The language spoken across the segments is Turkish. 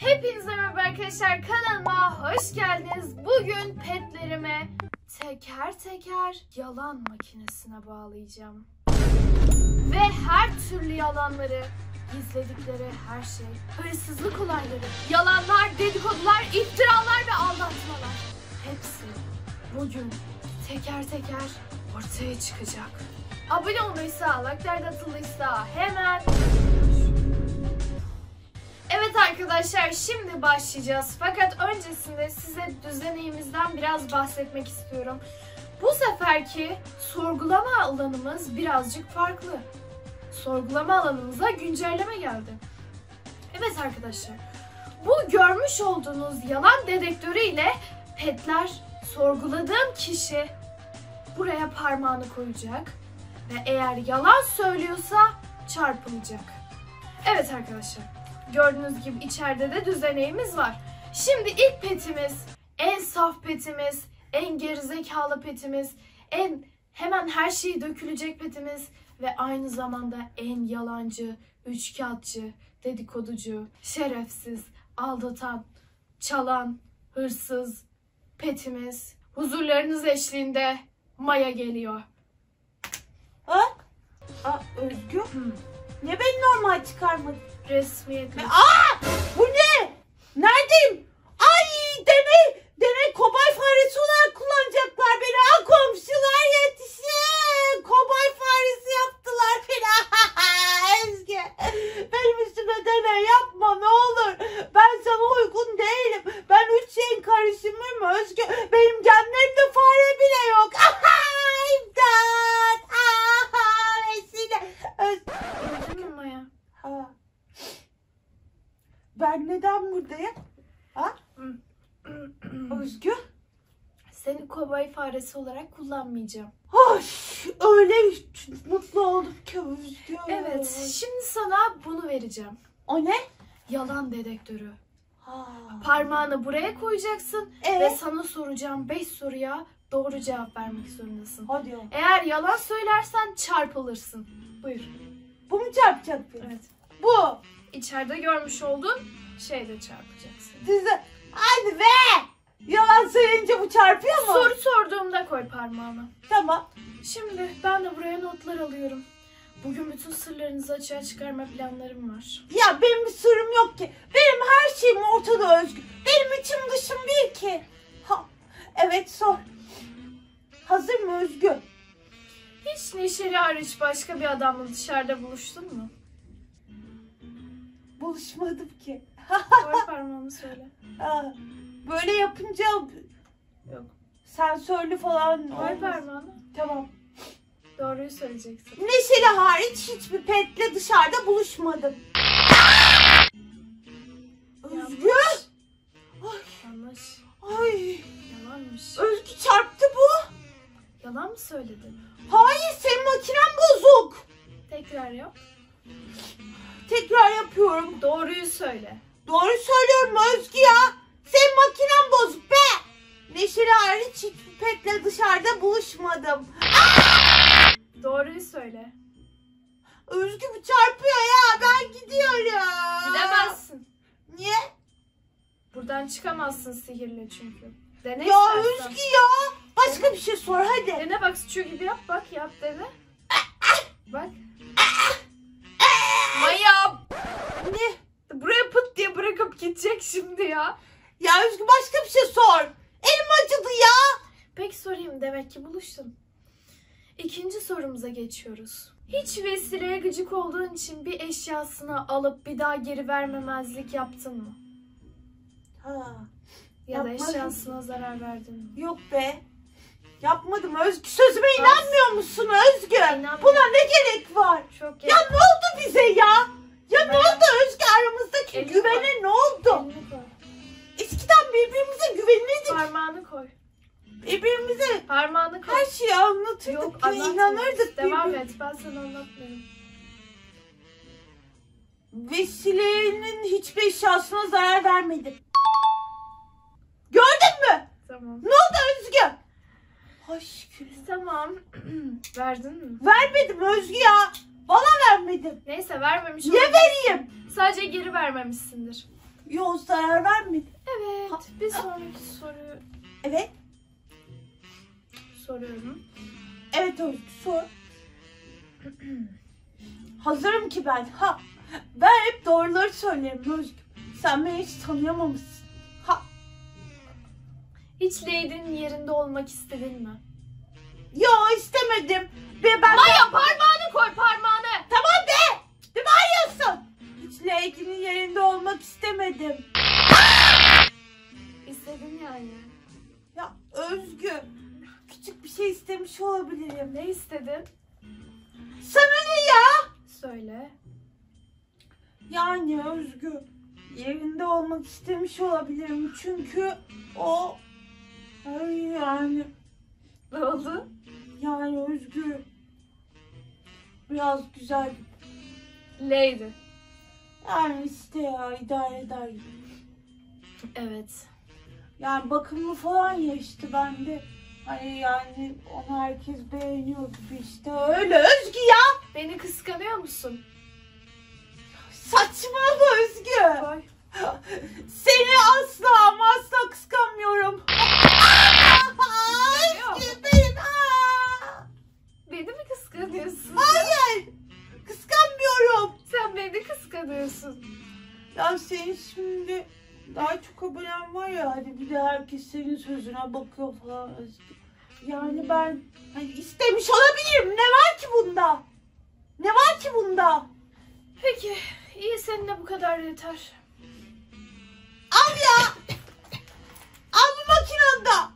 Hepinize merhaba arkadaşlar kanalıma hoş geldiniz. Bugün petlerimi teker teker yalan makinesine bağlayacağım. Ve her türlü yalanları, gizledikleri her şey, hırsızlık olayları, yalanlar, dedikodular, iftiralar ve aldatmalar. Hepsi bugün teker teker ortaya çıkacak. Abone olmaysa, like'lar da atıldıysa hemen Evet arkadaşlar şimdi başlayacağız. Fakat öncesinde size düzenimizden biraz bahsetmek istiyorum. Bu seferki sorgulama alanımız birazcık farklı. Sorgulama alanımıza güncelleme geldi. Evet arkadaşlar. Bu görmüş olduğunuz yalan dedektörü ile petler sorguladığım kişi buraya parmağını koyacak ve eğer yalan söylüyorsa çarpılacak. Evet arkadaşlar. Gördüğünüz gibi içeride de düzeneğimiz var. Şimdi ilk petimiz, en saf petimiz, en gerizekalı petimiz, en hemen her şeyi dökülecek petimiz ve aynı zamanda en yalancı, üçkağıtçı, dedikoducu, şerefsiz, aldatan, çalan, hırsız petimiz. Huzurlarınız eşliğinde Maya geliyor. Ha? Aa, Özgür. Ne beni normal çıkarmadın? Resmiyetle. Aa! Bu ne? Neredeyim? Ay deney, deney kobay faresi olarak kullanacaklar beni. Aa komşular yetişin. Kobay faresi yaptılar beni. Özge. Benim üstüme deney yapma ne olur. Ben sana uygun değilim. Ben üç şeyin karışımıyım Özge. Benim genlerimde fare bile yok. İmdat. Aa, vesile. Öz- Gördün mü Maya? Ha. Ben neden buradayım? Ha? Özgür? Seni faresi olarak kullanmayacağım. Hoş, öyle mutlu oldum ki Özgür. Evet, şimdi sana bunu vereceğim. O ne? Yalan dedektörü. Ha. Parmağını buraya koyacaksın ve Evet. sana soracağım 5 soruya doğru cevap vermek zorundasın. Hadi ya. Eğer yalan söylersen çarpılırsın. Buyur. Bu mu çarpacak beni? Evet. Bu. İçeride görmüş olduğun şeyle çarpacaksın. Size. Hadi be. Yalan söyleyince bu çarpıyor mu? Soru sorduğumda koy parmağını. Tamam. Şimdi ben de buraya notlar alıyorum. Bugün bütün sırlarınızı açığa çıkarma planlarım var. Ya benim bir sırrım yok ki. Benim her şeyim ortada Özgür. Benim içim dışım bir ki. Ha. Evet sor. Hazır mı Özgür? Hiç Neşeli hariç başka bir adamla dışarıda buluştun mu? Buluşmadım ki. Koy parmağını söyle. Ha, Böyle yapınca Yok. sensörlü falan Koy olmaz. parmağını. Tamam. Doğruyu söyleyeceksin. Neşeli hariç hiçbir petle dışarıda buluşmadım. Özgür. Yanlış. Ay. Yalanmış. Özgür çarptı bu. Yalan mı söyledin? Hayır senin makinen bozuk. Tekrar yap. Tekrar yapıyorum. Doğruyu söyle. Doğru söylüyorum Özgü ya. Senin makinen bozuk be. Neşeli hariç hiçbir petle dışarıda buluşmadım. Doğruyu söyle. Özgü bu çarpıyor ya. Ben gidiyorum. Gidemezsin. Niye? Buradan çıkamazsın sihirle çünkü. Dene Ya istersen. Özgü ya. Başka bir şey sor hadi. Dene bak şu gibi yap bak yap dene. Bak. Maya Ne? buraya pıt diye bırakıp gidecek şimdi ya. Ya Özgü başka bir şey sor. Elim acıdı ya. Peki sorayım demek ki buluştun. İkinci sorumuza geçiyoruz. Hiç vesileye gıcık olduğun için bir eşyasını alıp bir daha geri vermemezlik yaptın mı? Ha, Ya da eşyasına zarar verdin mi? yok be. Yapmadım Özgü. Sözüme Bas. inanmıyor musun Özgü? İnanmıyorum. Buna ne gerek var? Çok Ya ne oldu bize ya? Ya ne Ben- oldu Özgü aramızdaki Elini güvene ne oldu? Elini koy. Eskiden birbirimize güvenirdik. Parmağını koy. Birbirimize Parmağını koy. her şeyi anlatırdık Yok ve anlatma. inanırdık. Devam birbirimize. et ben sana anlatmıyorum. Vesile'nin hiçbir eşyasına zarar vermedim. Gördün mü? Tamam. Ne oldu Özgü? Şükür. Tamam. Verdin mi? Vermedim Özgü ya. Valla vermedim. Neyse vermemiş olabilirsin. vereyim? Sadece geri vermemişsindir. Yok zarar vermedi. Evet. Ha- Bir sonraki soruyu Evet. soruyorum. Evet Özgü sor. Hazırım ki ben. Ha. Ben hep doğruları söylerim Özgü. Sen beni hiç tanıyamamışsın. Ha. Hiç Lady'nin yerinde olmak istedin mi? Yo istemedim. Ve ben Maya parmağını koy parmağını. İstemedim. İstedin yani. Ya Özgü. Küçük bir şey istemiş olabilirim. Ne istedin? Sana ne ya? Söyle. Yani Özgü. Yerinde olmak istemiş olabilirim. Çünkü o... Ay yani... Ne oldu? Yani Özgü. Biraz güzel. Lady. Yani işte ya idare eder. Evet. Yani bakımlı falan ya işte ben de hani yani onu herkes beğeniyor gibi işte öyle Özgü ya. Beni kıskanıyor musun? Saçma bu Özgü. Koy. Seni asla ama asla kıskanmıyorum. Özgü benim. Aa! Beni mi kıskanıyorsun? Hayır. Sen beni kıskanıyorsun. Ya senin şimdi daha çok abonen var ya hani bir de herkes senin sözüne bakıyor falan. Yani ben hani istemiş olabilirim. Ne var ki bunda? Ne var ki bunda? Peki. iyi seninle bu kadar yeter. Al ya. Al bu makinanda.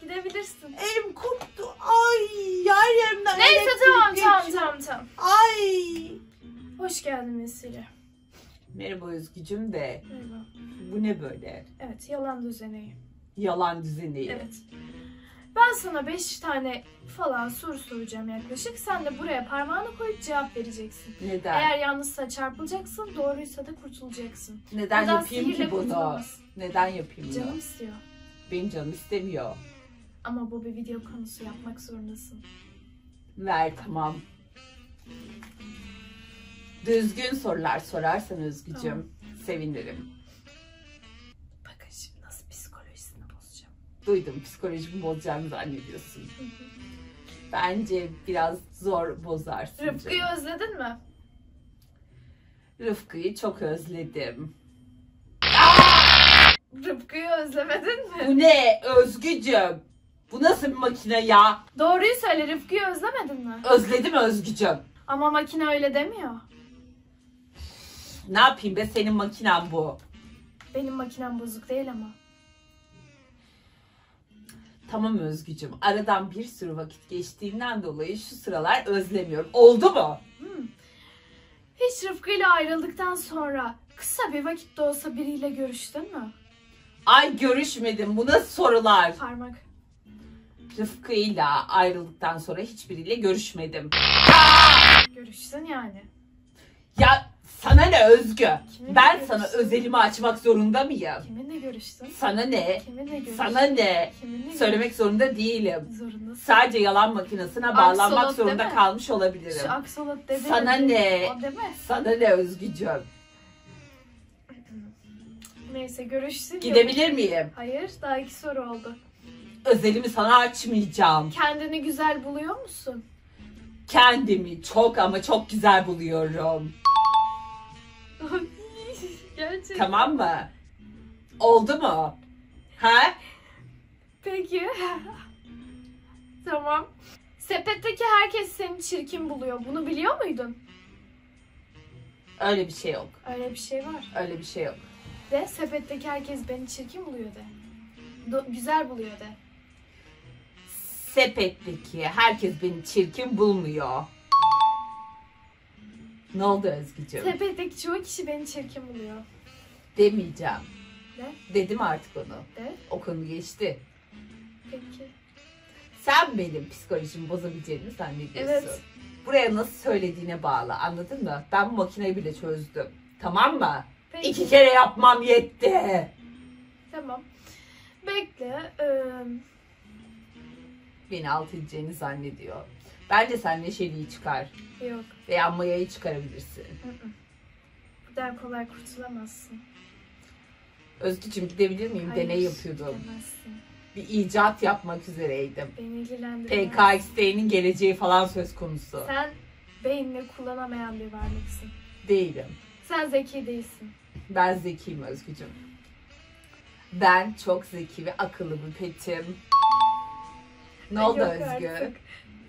Gidebilirsin. Elim koptu. Ay yer yerimden Neyse elektrik tamam tamam tamam tamam. Ay. Hoş geldin Vesile. Merhaba Özgücüm de Merhaba. bu ne böyle? Evet yalan düzeneyi. Yalan düzeni. Evet. Ben sana 5 tane falan soru soracağım yaklaşık. Sen de buraya parmağını koyup cevap vereceksin. Neden? Eğer yanlışsa çarpılacaksın, doğruysa da kurtulacaksın. Neden Buradan yapayım ki bunu? kurtulamazsın. Neden yapayım bunu? Canım istiyor. Benim canım istemiyor. Ama bu bir video konusu yapmak zorundasın. Ver tamam. Düzgün sorular sorarsan Özgücüm Tamam. sevinirim. Bakın şimdi nasıl psikolojisini bozacağım. Duydum psikolojimi bozacağını zannediyorsun. Bence biraz zor bozarsın. Rıfkı'yı canım. özledin mi? Rıfkı'yı çok özledim. Rıfkı'yı özlemedin mi? Bu ne Özgücüm? Bu nasıl bir makine ya? Doğruyu söyle Rıfkı'yı özlemedin mi? Özledim Özgücüm. Ama makine öyle demiyor. Ne yapayım be senin makinen bu. Benim makinem bozuk değil ama. Tamam Özgücüm. Aradan bir sürü vakit geçtiğinden dolayı şu sıralar özlemiyorum. Oldu mu? Hmm. Hiç Rıfkı'yla ayrıldıktan sonra kısa bir vakit de olsa biriyle görüştün mü? Ay görüşmedim. Bu nasıl sorular? Parmak. Rıfkı'yla ayrıldıktan sonra hiçbiriyle görüşmedim. Görüştün yani. Ya sana ne Özgü? Kiminle Ben görüştün? sana özelimi açmak zorunda mıyım? Kiminle görüştün? Sana ne? Kiminle görüştün? Sana ne? Kiminle Söylemek zorunda değilim. zorundasın. Sadece yalan makinesine bağlanmak Aksolot zorunda deme. kalmış olabilirim. Şu aksolot dede Sana ne? Deme. Sana ne Özgücüm? Neyse görüşsün. Gidebilir miyim? Hayır daha iki soru oldu. Özelimi sana açmayacağım. Kendini güzel buluyor musun? Kendimi çok ama çok güzel buluyorum. Gerçekten. Tamam mı? Oldu mu? Ha? Peki. tamam. Sepetteki herkes seni çirkin buluyor. Bunu biliyor muydun? Öyle bir şey yok. Öyle bir şey var. Öyle bir şey yok. De sepetteki herkes beni çirkin buluyor de. Do- güzel buluyor de. Sepetteki herkes beni çirkin bulmuyor. Ne oldu Özgücüm? Sepetteki çoğu kişi beni çirkin buluyor. Demeyeceğim. Ne? Dedim artık onu. De. O konu geçti. Peki. Sen benim psikolojimi bozabileceğini zannediyorsun. Evet. Buraya nasıl söylediğine bağlı anladın mı? Ben bu makineyi bile çözdüm. Tamam mı? Peki. İki kere yapmam yetti. Tamam. Bekle. Ee, Beni alt edeceğini zannediyor. Bence sen Neşeli'yi çıkar. yok. Veya Maya'yı çıkarabilirsin. Hı hı. Buradan kolay kurtulamazsın. Özgücüm gidebilir miyim? Hayır, Deney yapıyordum. Demezsin. Bir icat yapmak üzereydim. Beni ilgilendirmez. PKXD'nin geleceği falan söz konusu. Sen beynini kullanamayan bir varlıksın. Değilim. Sen zeki değilsin. Ben zekiyim Özgücüm. Ben çok zeki ve akıllı bir petim. Ne oldu Yok Özgü? artık.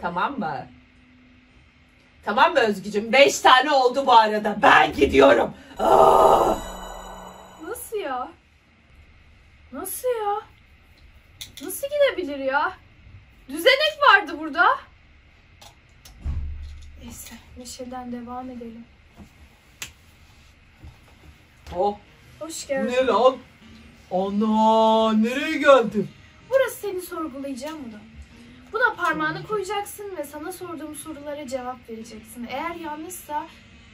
Tamam mı? Tamam mı Özgücüm? Beş tane oldu bu arada. Ben gidiyorum. Ah! Nasıl ya? Nasıl ya? Nasıl gidebilir ya? Düzenek vardı burada. Neyse, Neşe'den devam edelim. Oh Hoş geldin. ne lan? Ana nereye geldin? Burası seni sorgulayacağım oda. Buna parmağını koyacaksın ve sana sorduğum sorulara cevap vereceksin. Eğer yanlışsa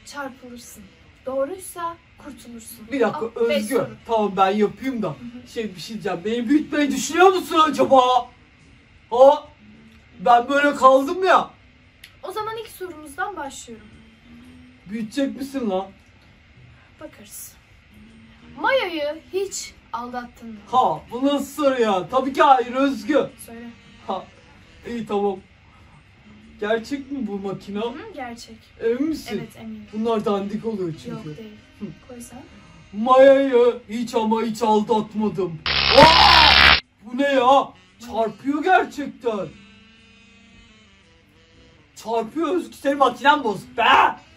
çarpılırsın. Doğruysa kurtulursun. Bir dakika Al, Özgür. soru. Tamam ben yapayım da. Şey bir şey diyeceğim. Beni büyütmeyi düşünüyor musun acaba? Ha? Ben böyle kaldım ya. O zaman ilk sorumuzdan başlıyorum. Büyütecek misin lan? Bakarız. Maya'yı hiç aldattın mı? Ha bu nasıl soru ya? Tabii ki hayır Özgür. Söyle. Ha iyi tamam. Gerçek mi bu makine? Hı, gerçek. Emin misin? Evet eminim. Bunlar dandik oluyor çünkü. Yok değil. Hı. Koy sen. Maya'yı hiç ama hiç aldatmadım. Aa! Bu ne ya? Çarpıyor gerçekten. Çarpıyor Özgür. Senin makinen bozuk be.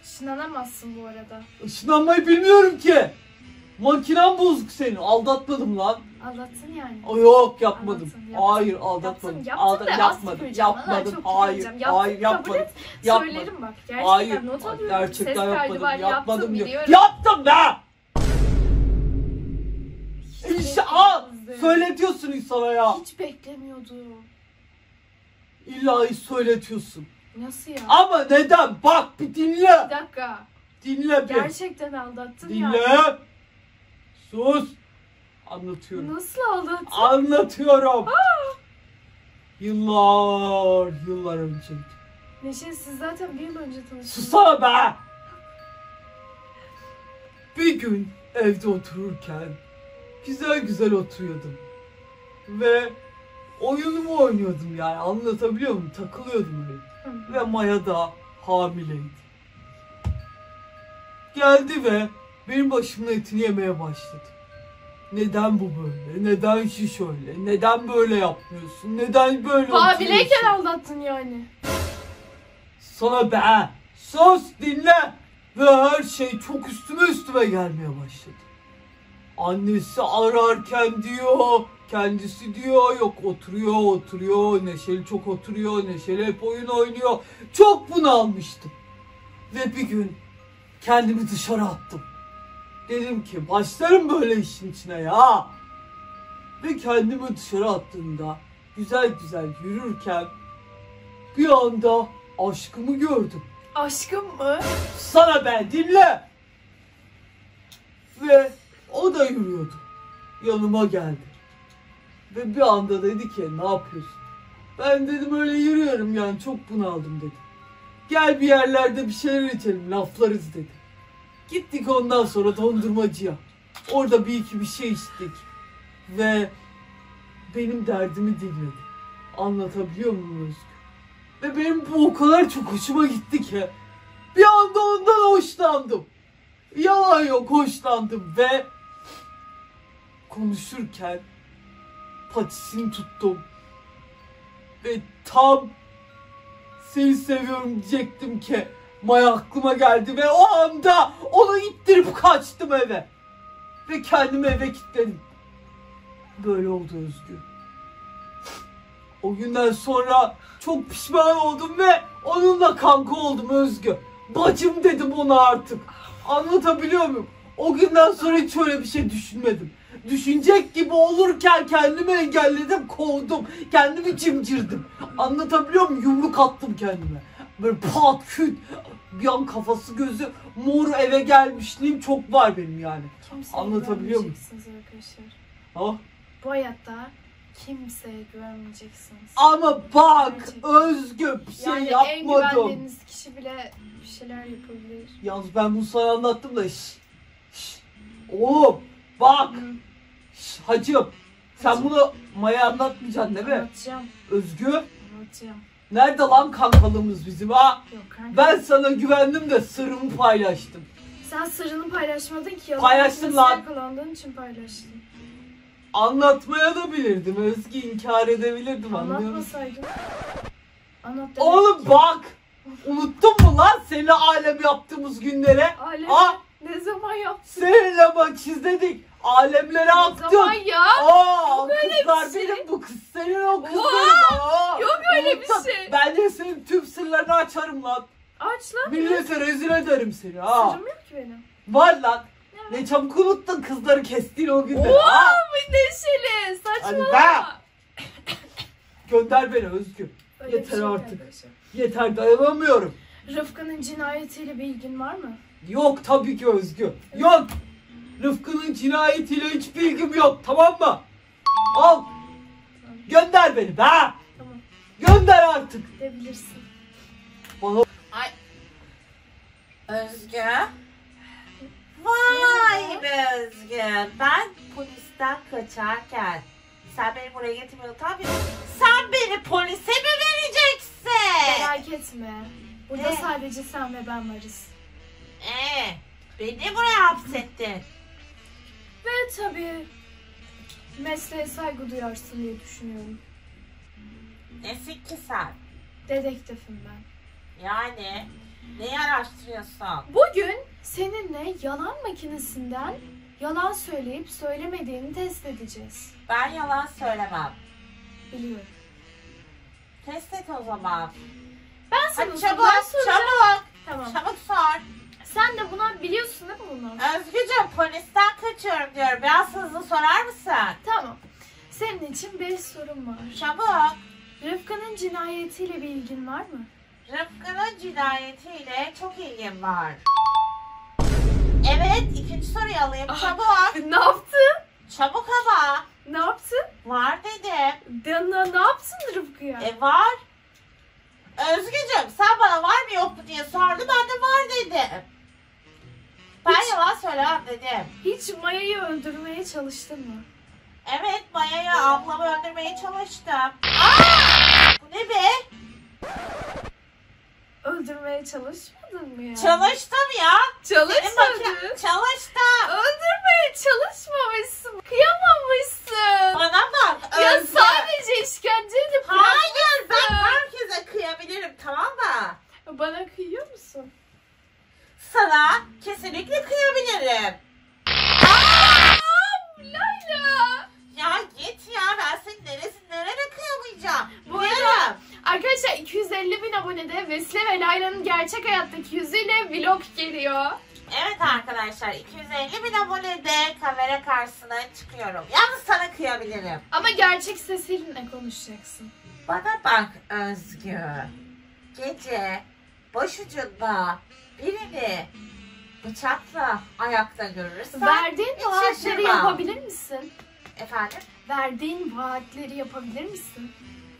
Şınanamazsın bu arada. Işınlanmayı bilmiyorum ki. Makinen bozuk senin. Aldatmadım lan. Aldattın yani. Aa, Yok yapmadım. Aldattın, yaptın. Hayır aldatmadım. Yaptın, yaptın Alda- da yapmadım. Yapmadım. Hayır. Hayır kabul yapmadım. et. Yapmadım. Söylerim bak. Gerçekten Hayır. not alıyorum. Gerçekten Ses kaydı yapmadım. var. Yapmadım Yaptım diyor. biliyorum. Yaptım be. İşte al. Söyletiyorsun insana ya. Hiç beklemiyordum. İlla söyletiyorsun. Nasıl ya? Ama neden? Bak bir dinle. Bir dakika. Dinle bir. Gerçekten aldattın Dinle. yani. Sus. Anlatıyorum. Nasıl aldattın? Anlatıyorum. Yıllar, yıllar önceydi. Neşe siz zaten bir yıl önce tanıştınız. Susana be! Bir gün evde otururken güzel güzel oturuyordum. Ve oyunumu oynuyordum yani anlatabiliyor muyum? Takılıyordum öyle. Hı. Ve Maya da hamileydi. Geldi ve benim başımın etini yemeye başladı. Neden bu böyle? Neden şu şöyle? Neden böyle yapmıyorsun? Neden böyle Hamileyken oturuyorsun? aldattın yani. Sana be! Sus dinle! Ve her şey çok üstüme üstüme gelmeye başladı. Annesi ararken diyor, kendisi diyor, yok oturuyor, oturuyor, Neşeli çok oturuyor, Neşeli hep oyun oynuyor. Çok bunalmıştım. Ve bir gün kendimi dışarı attım. Dedim ki başlarım böyle işin içine ya. Ve kendimi dışarı attığımda güzel güzel yürürken bir anda aşkımı gördüm. Aşkım mı? Sana ben dinle. Ve o da yürüyordu. Yanıma geldi. Ve bir anda dedi ki ne yapıyorsun? Ben dedim öyle yürüyorum yani çok bunaldım dedi. Gel bir yerlerde bir şeyler içelim laflarız dedi. Gittik ondan sonra dondurmacıya. Orada bir iki bir şey içtik. Ve benim derdimi dinledi. Anlatabiliyor muyum Özgür? Ve benim bu o kadar çok hoşuma gitti ki. Bir anda ondan hoşlandım. Yalan yok hoşlandım ve konuşurken patisini tuttum. Ve tam seni seviyorum diyecektim ki Maya aklıma geldi ve o anda onu ittirip kaçtım eve. Ve kendimi eve kilitledim. Böyle oldu Özgür. O günden sonra çok pişman oldum ve onunla kanka oldum Özgü. Bacım dedim ona artık. Anlatabiliyor muyum? O günden sonra hiç öyle bir şey düşünmedim. Düşünecek gibi olurken kendimi engelledim, kovdum. Kendimi cimcirdim. Anlatabiliyor muyum? Yumruk attım kendime. Böyle pat küt. Bir an kafası gözü mor eve gelmişliğim çok var benim yani. Kimseye Anlatabiliyor muyum? arkadaşlar. Ha? Bu hayatta kimseye güvenmeyeceksiniz. Ama bak Gerçekten. Özgü bir şey yani en yapmadım. güvendiğiniz kişi bile bir şeyler yapabilir. Yalnız ben bunu sana anlattım da şş, şş. Oğlum bak Hı. Şş, hacım sen bunu Maya anlatmayacaksın değil mi? Anlatacağım. Özgür Anlatacağım. Nerede lan kankalığımız bizim ha? Yok kanka. Ben sana güvendim de sırrımı paylaştım. Sen sırrını paylaşmadın ki. yalan Paylaştım lan. Yakalandığın için paylaştın. Anlatmaya da bilirdim Özgü inkar edebilirdim anlıyor musun? Anlatmasaydın. Anlat demek Oğlum ki. bak unuttun mu lan seninle alem yaptığımız günlere? Alem Aa ne zaman yaptın? seninle bak izledik. Alemlere Ne aktık. zaman ya? Aa bir kızlar şey. benim bu kız senin o kızların. Aa, yok öyle bir şey. Ben de senin tüm sırlarını açarım lan. Aç lan. Millete rezil ederim seni ha. Sırrım yok ki benim. Var lan. Ne çabuk unuttun kızları kestiğin o günleri. Oo Ha? neşeli. Hadi Saçmalama. Gönder beni Özgür. Öyle Yeter şey artık. arkadaşlar. Yeter dayanamıyorum. Rıfkı'nın cinayetiyle bir ilgin var mı? Yok tabii ki Özgür. Yok. Rıfkı'nın cinayetiyle hiç bilgim yok tamam mı? Al. Gönder beni be. Tamam. Gönder artık. Gidebilirsin. Özgü. Vay be Özgü. Ben polisten kaçarken sen beni buraya getirmiyordun tabii. Sen beni polise mi vereceksin? Merak etme. Burada Ne? sadece sen ve ben varız. Ee, beni buraya hapsettin. Ve tabii mesleğe saygı duyarsın diye düşünüyorum. Nesin ki sen? Dedektifim ben. Yani neyi araştırıyorsun? Bugün seninle yalan makinesinden yalan söyleyip söylemediğini test edeceğiz. Ben yalan söylemem. Biliyorum. Test et o zaman. Ben sana Hadi sorular çabuk, soracağım. çabuk, Tamam. çabuk sor. Sen de buna biliyorsun değil mi bunu? Özgücüm polisten kaçıyorum diyorum. Biraz hızlı sorar mısın? Tamam. Senin için bir sorum var. Çabuk. Rıfkı'nın cinayetiyle bir ilgin var mı? Rıfkı'nın cinayetiyle çok ilgim var. Evet, ikinci soruyu alayım. Ah. Çabuk. Ne yaptın? Çabuk ama. Ne yaptın? Var dedim. De, ne, ne yaptın Rıfkı'ya? E var. Özgücüm sen bana var mı yok mu diye sordu. Ben de var dedim. Ben Hiç- yalan söylemem dedim. Hiç Maya'yı öldürmeye çalıştın mı? Evet Maya'yı ablamı öldürmeye çalıştım. Aa! Bu ne be? Öldürmeye çalışmadın mı ya? Çalıştım ya. Çalışmadın. Çalıştım. Öldürmeye çalışmamışsın. Kıyamamışsın. Bana bak. Ya sadece işkenceyle Hayır ben herkese kıyabilirim tamam mı? Bana kıyıyor musun? Sana kesinlikle kıyabilirim. Layla. Ya git ya ben senin neresin nerene kıyamayacağım. Bu arada arkadaşlar 250 bin abonede Vesile ve Layla'nın gerçek hayattaki yüzüyle vlog geliyor. Evet arkadaşlar 250 bin abonede kamera karşısına çıkıyorum. Yalnız sana kıyabilirim. Ama gerçek sesiyle konuşacaksın. Bana bak Özgü. Gece başucunda birini bıçakla ayakta görürsen Verdiğin hiç vaatleri şaşırmam. yapabilir misin? efendim Verdiğin vaatleri yapabilir misin?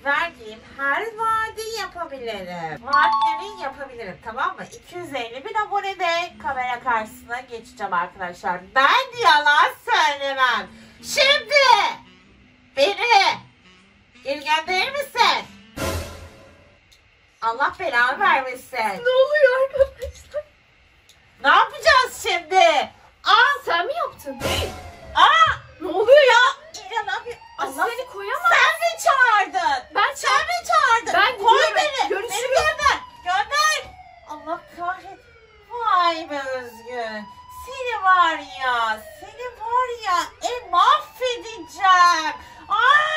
verdiğim her vaadi yapabilirim. Vaatleri yapabilirim tamam mı? 250 bin abonede kamera karşısına geçeceğim arkadaşlar. Ben yalan söylemem. Şimdi beni geri gönderir misin? Allah belanı vermesin. Ne oluyor arkadaşlar? Ne yapacağız şimdi? Aa sen mi yaptın? Aa ne oluyor ya? Ya ne yapıyor? Allah seni koyamaz. Sen mi çağırdın? Ben çağırdım. Sen mi çağırdın? Ben Koy beni. Görüşürüz. Beni gönder. Gönder. Allah kahret. Vay be Özgür. Seni var ya. Seni var ya. E mahvedeceğim. Aa